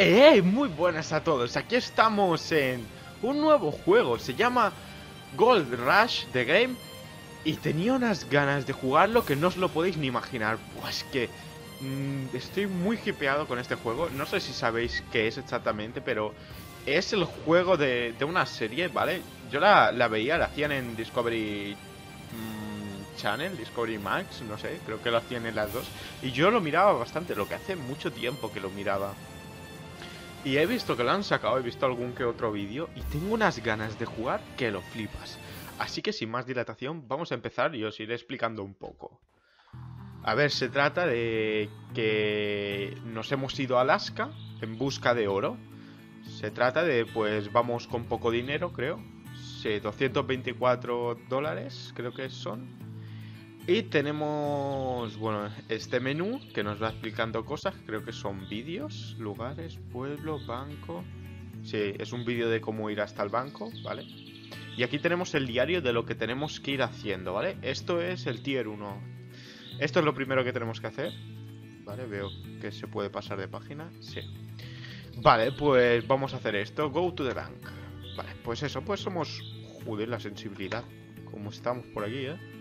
¡Eh! Muy buenas a todos. Aquí estamos en un nuevo juego. Se llama Gold Rush The Game. Y tenía unas ganas de jugarlo que no os lo podéis ni imaginar. Pues que mmm, estoy muy hipeado con este juego. No sé si sabéis qué es exactamente, pero es el juego de, de una serie, ¿vale? Yo la, la, veía, la hacían en Discovery mmm, Channel, Discovery Max, no sé, creo que lo hacían en las dos. Y yo lo miraba bastante, lo que hace mucho tiempo que lo miraba. Y he visto que lo han sacado, he visto algún que otro vídeo y tengo unas ganas de jugar que lo flipas. Así que sin más dilatación, vamos a empezar y os iré explicando un poco. A ver, se trata de que nos hemos ido a Alaska en busca de oro. Se trata de, pues vamos con poco dinero, creo. Sí, 224 dólares, creo que son. Y tenemos, bueno, este menú que nos va explicando cosas, creo que son vídeos, lugares, pueblo, banco. Sí, es un vídeo de cómo ir hasta el banco, ¿vale? Y aquí tenemos el diario de lo que tenemos que ir haciendo, ¿vale? Esto es el tier 1. Esto es lo primero que tenemos que hacer. ¿Vale? Veo que se puede pasar de página. Sí. Vale, pues vamos a hacer esto. Go to the bank. Vale, pues eso, pues somos... Joder, la sensibilidad. Como estamos por aquí, ¿eh?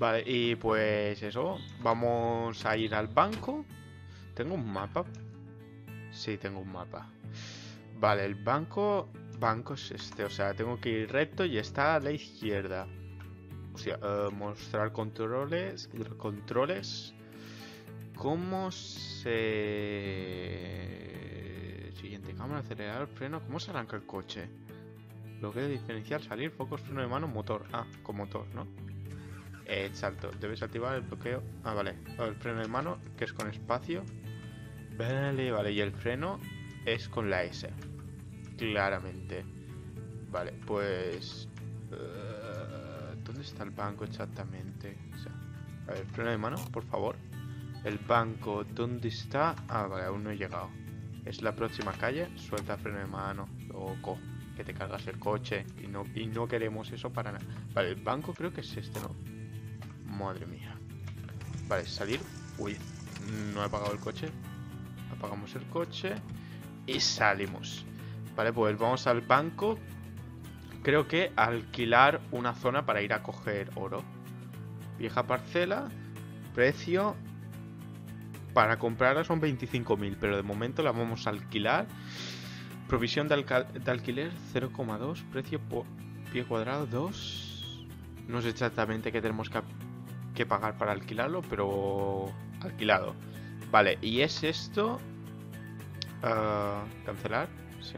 Vale, y pues eso, vamos a ir al banco. ¿Tengo un mapa? Sí, tengo un mapa. Vale, el banco... Banco es este, o sea, tengo que ir recto y está a la izquierda. O sea, uh, mostrar controles... Controles... ¿Cómo se... Siguiente cámara, acelerar, freno... ¿Cómo se arranca el coche? Lo que de diferenciar, salir, focos, freno de mano, motor. Ah, con motor, ¿no? Exacto, debes activar el bloqueo. Ah, vale. El freno de mano, que es con espacio. Vale, vale. Y el freno es con la S. Claramente. Vale, pues. Uh, ¿Dónde está el banco exactamente? O sea, a ver, freno de mano, por favor. El banco, ¿dónde está? Ah, vale, aún no he llegado. Es la próxima calle. Suelta el freno de mano, loco. Que te cargas el coche. Y no, y no queremos eso para nada. Vale, el banco creo que es este, ¿no? Madre mía. Vale, salir. Uy, no he apagado el coche. Apagamos el coche. Y salimos. Vale, pues vamos al banco. Creo que alquilar una zona para ir a coger oro. Vieja parcela. Precio. Para comprarla son 25.000. Pero de momento la vamos a alquilar. Provisión de, de alquiler 0,2. Precio por pie cuadrado 2. No sé exactamente qué tenemos que que pagar para alquilarlo, pero alquilado. Vale, y es esto... Uh, cancelar, sí.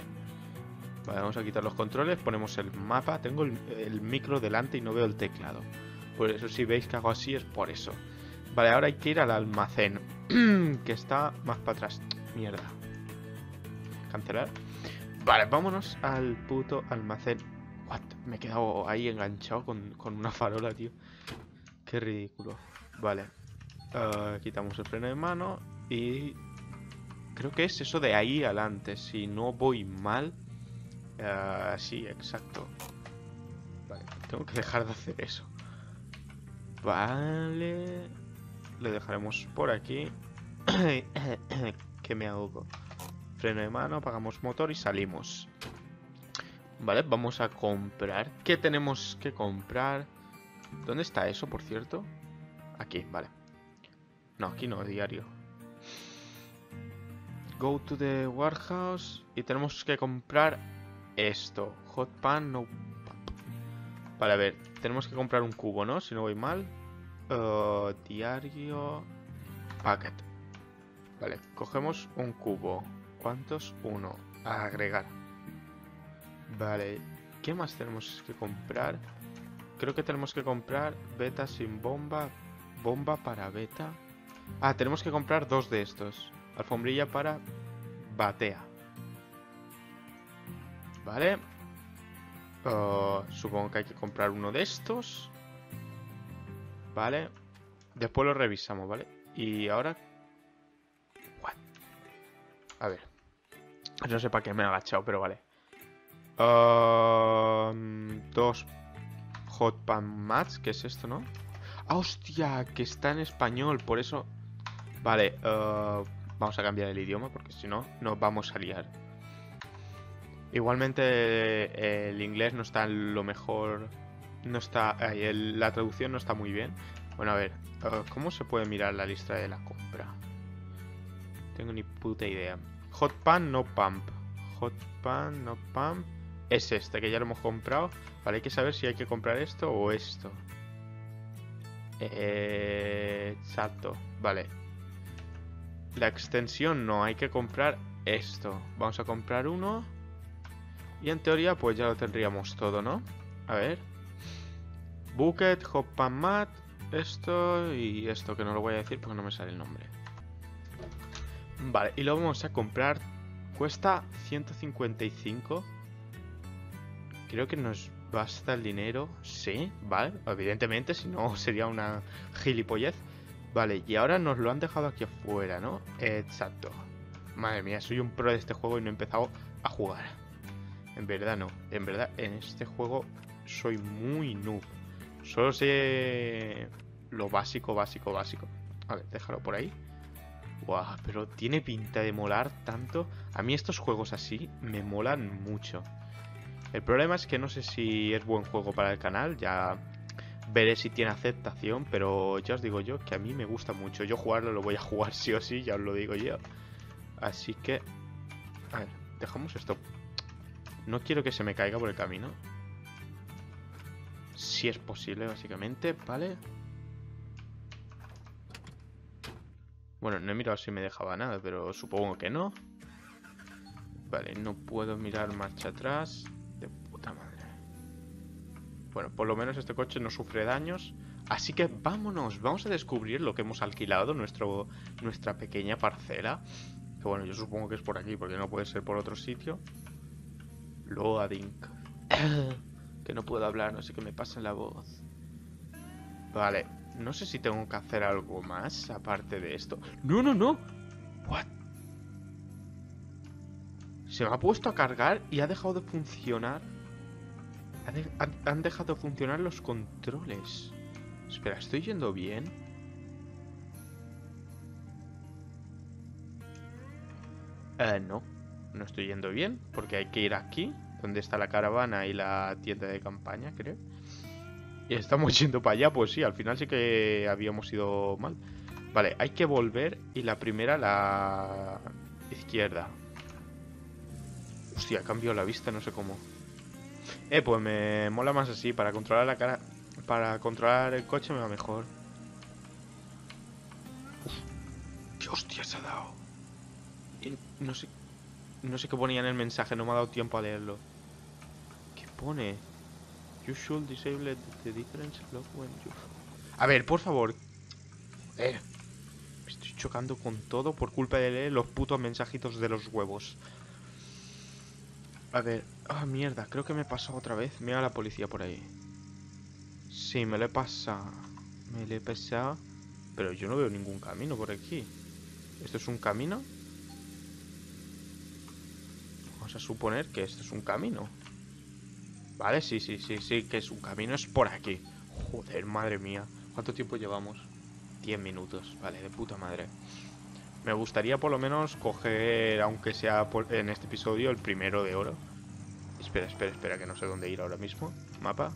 Vale, vamos a quitar los controles, ponemos el mapa. Tengo el, micro delante y no veo el teclado. Por eso si veis que hago así es por eso. Vale, ahora hay que ir al almacén, que está más para atrás. Mierda. Cancelar. Vale, vámonos al puto almacén. Me he quedado ahí enganchado con, con una farola, tío. Qué ridículo. Vale. Uh, quitamos el freno de mano y... Creo que es eso de ahí adelante. Si no voy mal... Uh, sí, exacto. Vale, tengo que dejar de hacer eso. Vale. Le dejaremos por aquí. que me ahogo. Freno de mano, apagamos motor y salimos. Vale, vamos a comprar. ¿Qué tenemos que comprar? ¿Dónde está eso, por cierto? Aquí, vale. No, aquí no, diario. Go to the warehouse. Y tenemos que comprar esto. Hot pan, no Vale, a ver. Tenemos que comprar un cubo, ¿no? Si no voy mal. Uh, diario. Packet. Vale, cogemos un cubo. ¿Cuántos? Uno. A agregar. Vale. ¿Qué más tenemos que comprar? Creo que tenemos que comprar beta sin bomba. Bomba para beta. Ah, tenemos que comprar dos de estos. Alfombrilla para batea. Vale. Uh, supongo que hay que comprar uno de estos. Vale. Después lo revisamos, ¿vale? Y ahora... What? A ver. No sé para qué me he agachado, pero vale. Uh, dos Hot Pan Match, ¿qué es esto, no? ¡Ah, hostia! Que está en español, por eso... Vale, uh, Vamos a cambiar el idioma porque si no, nos vamos a liar. Igualmente eh, el inglés no está lo mejor... No está... la traducción no está muy bien. Bueno, a ver. Eh, ¿Cómo se puede mirar la lista de la compra? Tengo ni puta idea. Hot pan, no pump. Hot pan, no pump. Es este, que ya lo hemos comprado. Vale, hay que saber si hay que comprar esto o esto. Eh, exacto. Vale. La extensión no, hay que comprar esto. Vamos a comprar uno. Y en teoría pues ya lo tendríamos todo, ¿no? A ver. Bucket, Hop Pan Mat, esto y esto, que no lo voy a decir porque no me sale el nombre. Vale, y lo vamos a comprar. Cuesta 155. Creo que nos basta el dinero. Sí, vale. Evidentemente, si no sería una gilipollez. Vale, y ahora nos lo han dejado aquí afuera, ¿no? Exacto. Madre mía, soy un pro de este juego y no he empezado a jugar. En verdad no. En verdad, en este juego soy muy noob. Solo sé lo básico, básico, básico. A ver, déjalo por ahí. Guau, pero tiene pinta de molar tanto. A mí estos juegos así me molan mucho. El problema es que no sé si es buen juego para el canal. Ya veré si tiene aceptación. Pero ya os digo yo que a mí me gusta mucho. Yo jugarlo lo voy a jugar sí o sí, ya os lo digo yo. Así que... A ver, dejamos esto no quiero que se me caiga por el camino. Si es posible, básicamente, ¿vale? Bueno, no he mirado si me dejaba nada, pero supongo que no. Vale, no puedo mirar marcha atrás. Bueno, por lo menos este coche no sufre daños. Así que vámonos, vamos a descubrir lo que hemos alquilado, nuestro, nuestra pequeña parcela. Que bueno, yo supongo que es por aquí, porque no puede ser por otro sitio. Loading. que no puedo hablar, no sé qué me pasa en la voz. Vale, no sé si tengo que hacer algo más aparte de esto. ¡No, no, no! ¿What? Se me ha puesto a cargar y ha dejado de funcionar. Han dejado de funcionar los controles. Espera, ¿estoy yendo bien? Eh, no no estoy yendo bien, porque hay que ir aquí, donde está la caravana y la tienda de campaña, creo. Y estamos yendo para allá, pues sí, al final sí que habíamos ido mal. Vale, hay que volver y la primera, la izquierda. Hostia, cambio la vista, no sé cómo. Eh, pues me mola más así, para controlar la cara... Para controlar el coche me va mejor. ¿Qué hostia se ha dado? No sé no sé qué ponía en el mensaje, no me ha dado tiempo a leerlo. ¿Qué pone? You should disable the difference lock when you... A ver, por favor. Eh. Me estoy chocando con todo por culpa de leer los putos mensajitos de los huevos. A ver. Ah, mierda. Creo que me pasado otra vez. Mira la policía por ahí. Sí, me lo he pasado. Me lo he pasado. Pero yo no veo ningún camino por aquí. ¿Esto es un camino? a suponer que esto es un camino. Vale, sí, sí, sí, sí, que es un camino, es por aquí. Joder, madre mía. ¿Cuánto tiempo llevamos? 10 minutos, vale, de puta madre. Me gustaría por lo menos coger, aunque sea en este episodio, el primero de oro. Espera, espera, espera, que no sé dónde ir ahora mismo. Mapa.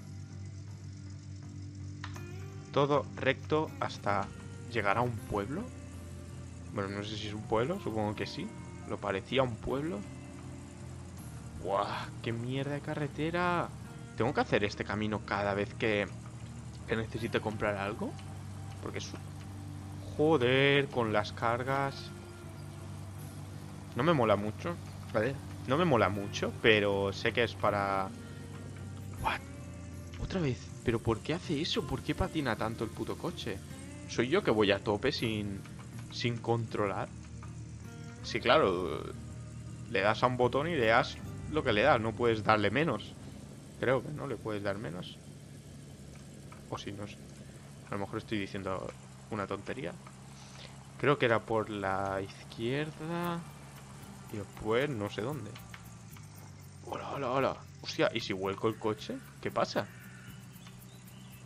Todo recto hasta llegar a un pueblo. Bueno, no sé si es un pueblo, supongo que sí. Lo parecía un pueblo. ¡Buah! ¡Qué mierda de carretera! ¿Tengo que hacer este camino cada vez que, que necesite comprar algo? Porque es... Joder, con las cargas... No me mola mucho. ¿Vale? No me mola mucho, pero sé que es para... ¿What? Otra vez. ¿Pero por qué hace eso? ¿Por qué patina tanto el puto coche? ¿Soy yo que voy a tope sin... sin controlar? Sí, claro. Le das a un botón y le das lo que le da, no puedes darle menos. Creo que no le puedes dar menos. O si no. A lo mejor estoy diciendo una tontería. Creo que era por la izquierda. Y después no sé dónde. Hola, hola, hola. Hostia, ¿y si vuelco el coche? ¿Qué pasa?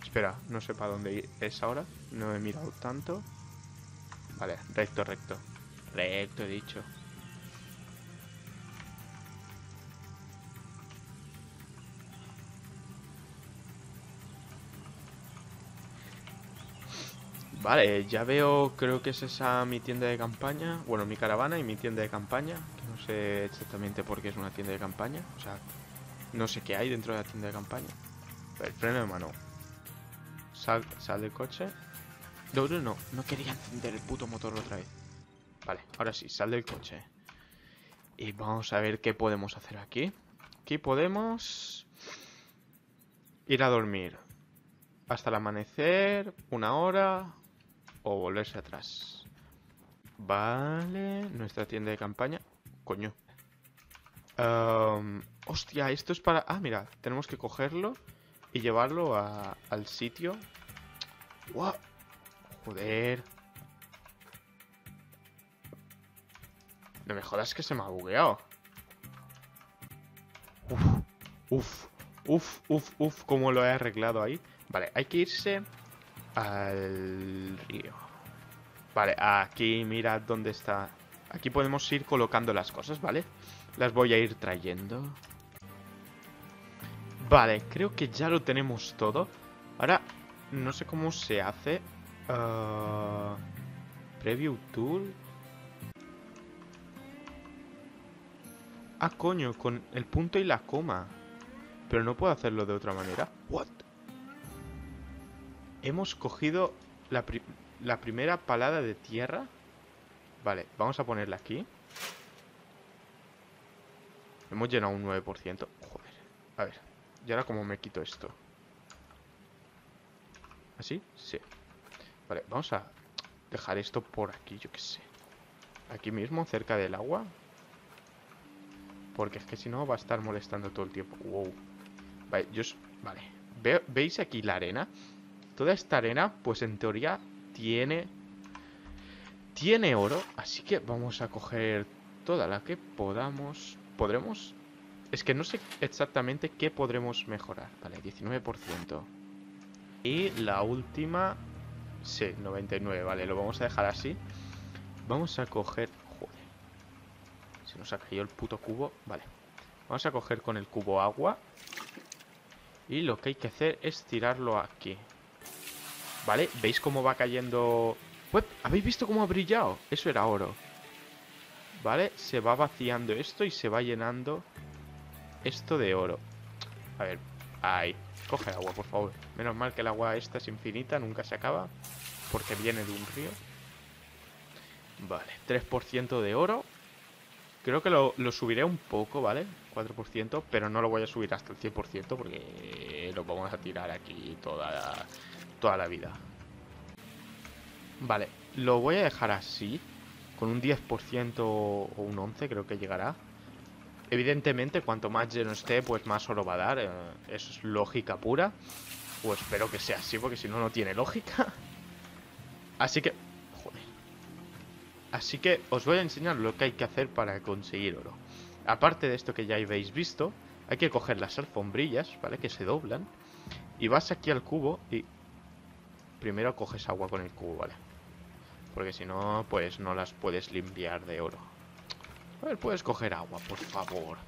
Espera, no sé para dónde es ahora. No he mirado tanto. Vale, recto, recto. Recto, he dicho. Vale, ya veo, creo que es esa mi tienda de campaña. Bueno, mi caravana y mi tienda de campaña. Que no sé exactamente por qué es una tienda de campaña. O sea, no sé qué hay dentro de la tienda de campaña. El freno de mano. Sal, sal del coche. No, no, no. Quería encender el puto motor otra vez. Vale, ahora sí, sal del coche. Y vamos a ver qué podemos hacer aquí. Aquí podemos... Ir a dormir. Hasta el amanecer, una hora, o volverse atrás. Vale, nuestra tienda de campaña. Coño. hostia, esto es para... Ah, mira, tenemos que cogerlo y llevarlo al sitio. ¡Wow! Joder. No me jodas que se me ha bugueado. Uf, uf, uf, uf, uf, cómo lo he arreglado ahí. Vale, hay que irse al río. Vale, aquí mirad dónde está. Aquí podemos ir colocando las cosas, ¿vale? Las voy a ir trayendo. Vale, creo que ya lo tenemos todo. Ahora, no sé cómo se hace. Uh, preview tool. Ah, coño, con el punto y la coma. Pero no puedo hacerlo de otra manera. What? Hemos cogido la, primera palada de tierra. Vale, vamos a ponerla aquí. Hemos llenado un 9%. Joder. A ver. ¿Y ahora cómo me quito esto? ¿Así? Sí. Vale, vamos a dejar esto por aquí, yo qué sé. Aquí mismo, cerca del agua. Porque es que si no va a estar molestando todo el tiempo. Wow. Vale, yo... Vale. ¿Veis aquí la arena? Toda esta arena, pues en teoría tiene... Tiene oro, así que vamos a coger toda la que podamos. ¿Podremos? Es que no sé exactamente qué podremos mejorar. Vale, 19%. Y la última... Sí, 99, vale, lo vamos a dejar así. Vamos a coger... Joder. Se nos ha caído el puto cubo. Vale. Vamos a coger con el cubo agua. Y lo que hay que hacer es tirarlo aquí. ¿Vale? ¿Veis cómo va cayendo...? ¿Habéis visto cómo ha brillado? Eso era oro. ¿Vale? Se va vaciando esto y se va llenando esto de oro. A ver, ahí. Coge agua, por favor. Menos mal que el agua esta es infinita, nunca se acaba. Porque viene de un río. Vale, 3% de oro. Creo que lo, lo, subiré un poco, ¿vale? 4%, pero no lo voy a subir hasta el 100% porque lo vamos a tirar aquí toda toda la vida. Vale, lo voy a dejar así. Con un 10% o un 11% creo que llegará. Evidentemente, cuanto más lleno esté, pues más oro va a dar. Eh, eso es lógica pura. O espero que sea así, porque si no, no tiene lógica. Así que... Joder. Así que os voy a enseñar lo que hay que hacer para conseguir oro. Aparte de esto que ya habéis visto, hay que coger las alfombrillas, ¿vale? Que se doblan. Y vas aquí al cubo y primero coges agua con el cubo, ¿vale? Porque si no, pues no las puedes limpiar de oro. A ver, puedes coger agua, por favor.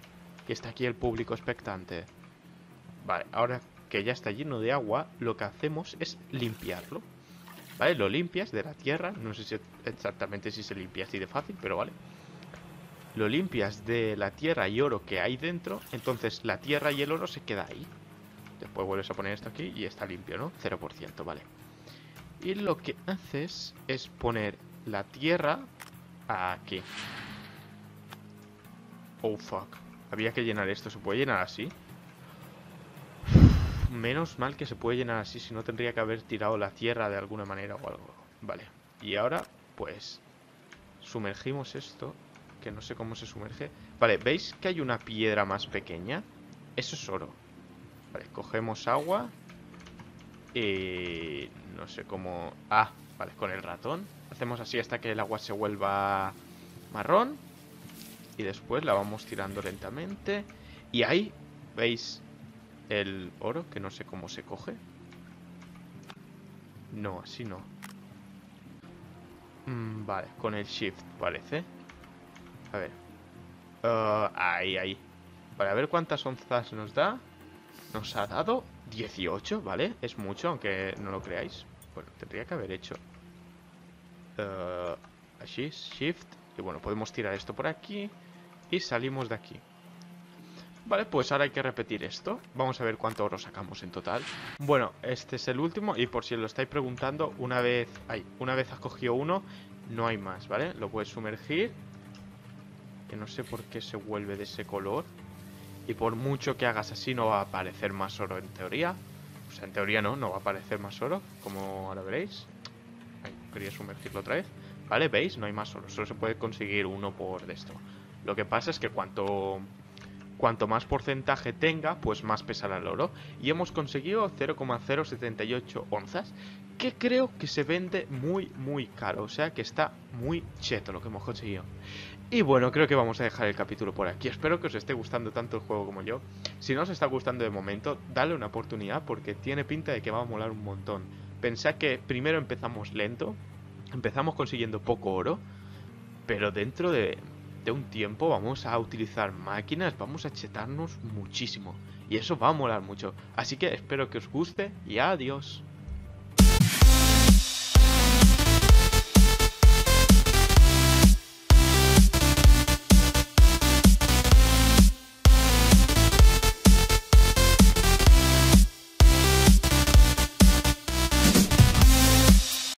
Que está aquí el público expectante. Vale, ahora que ya está lleno de agua, lo que hacemos es limpiarlo. ¿Vale? Lo limpias de la tierra. No sé si exactamente si se limpia así de fácil, pero vale. Lo limpias de la tierra y oro que hay dentro. Entonces la tierra y el oro se queda ahí. Después vuelves a poner esto aquí y está limpio, ¿no? 0%, vale. Y lo que haces es poner la tierra aquí. Oh, fuck. Había que llenar esto. ¿Se puede llenar así? Menos mal que se puede llenar así, si no tendría que haber tirado la tierra de alguna manera o algo. Vale. Y ahora, pues, sumergimos esto, que no sé cómo se sumerge. Vale, ¿veis que hay una piedra más pequeña? Eso es oro. Vale, cogemos agua y no sé cómo... Ah, vale, con el ratón. Hacemos así hasta que el agua se vuelva marrón. Y después la vamos tirando lentamente. Y ahí, ¿veis el oro? Que no sé cómo se coge. No, así no. Mm, vale, con el shift parece. A ver. Uh, ahí, ahí. Vale, a ver cuántas onzas nos da. Nos ha dado 18, ¿vale? Es mucho, aunque no lo creáis. Bueno, tendría que haber hecho. Uh, así, shift. Y bueno, podemos tirar esto por aquí. Y salimos de aquí. Vale, pues ahora hay que repetir esto. Vamos a ver cuánto oro sacamos en total. Bueno, este es el último y por si lo estáis preguntando, una vez, ay, una vez has cogido uno, no hay más, ¿vale? Lo puedes sumergir. Que no sé por qué se vuelve de ese color. Y por mucho que hagas así no va a aparecer más oro en teoría. O sea, en teoría no, no va a aparecer más oro, como ahora veréis. Ay, quería sumergirlo otra vez. Vale, ¿veis? No hay más oro, solo se puede conseguir uno por de esto. Lo que pasa es que cuanto Cuanto más porcentaje tenga, pues más pesará el oro. Y hemos conseguido 0,078 onzas, que creo que se vende muy, muy caro. O sea que está muy cheto lo que hemos conseguido. Y bueno, creo que vamos a dejar el capítulo por aquí. Espero que os esté gustando tanto el juego como yo. Si no os está gustando de momento, dale una oportunidad porque tiene pinta de que va a molar un montón. Pensad que primero empezamos lento, empezamos consiguiendo poco oro, pero dentro de, de un tiempo vamos a utilizar máquinas, vamos a chetarnos muchísimo. Y eso va a molar mucho. Así que espero que os guste y adiós.